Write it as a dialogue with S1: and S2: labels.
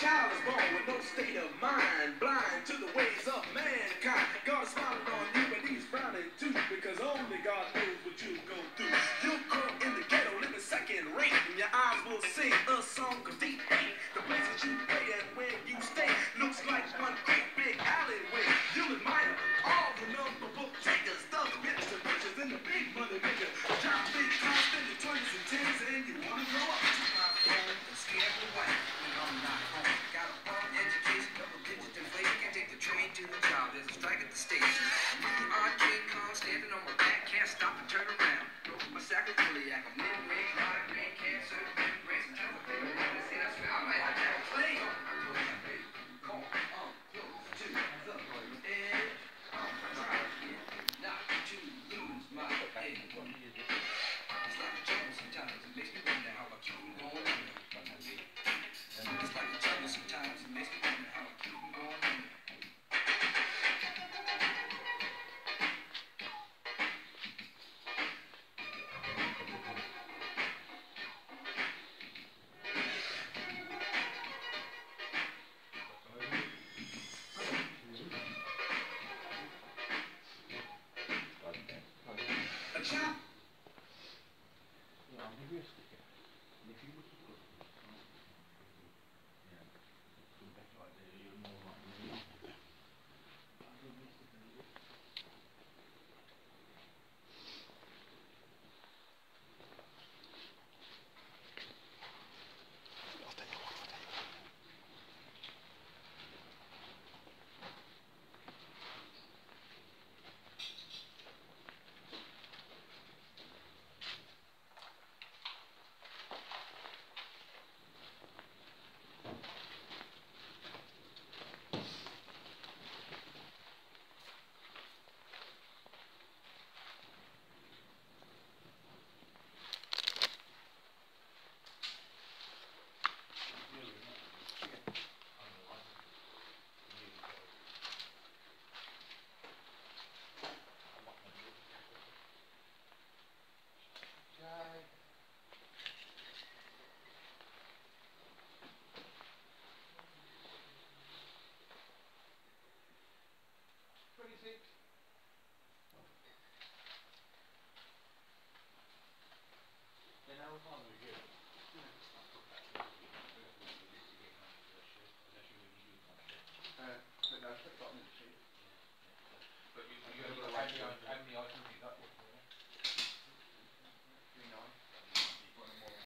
S1: child is born with no state of mind, blind to the ways of mankind. God smiling on you, but he's frowning too, because only God knows what you'll go through. You'll grow in the ghetto, living second rate, and your eyes will sing a song of deep hate. The places you play and where you stay looks like one great big alleyway. You'll admire all the number book takers, thugs, ministers, preachers, and the big money makers.
S2: Steve, não
S1: A child
S3: But you, you have to write down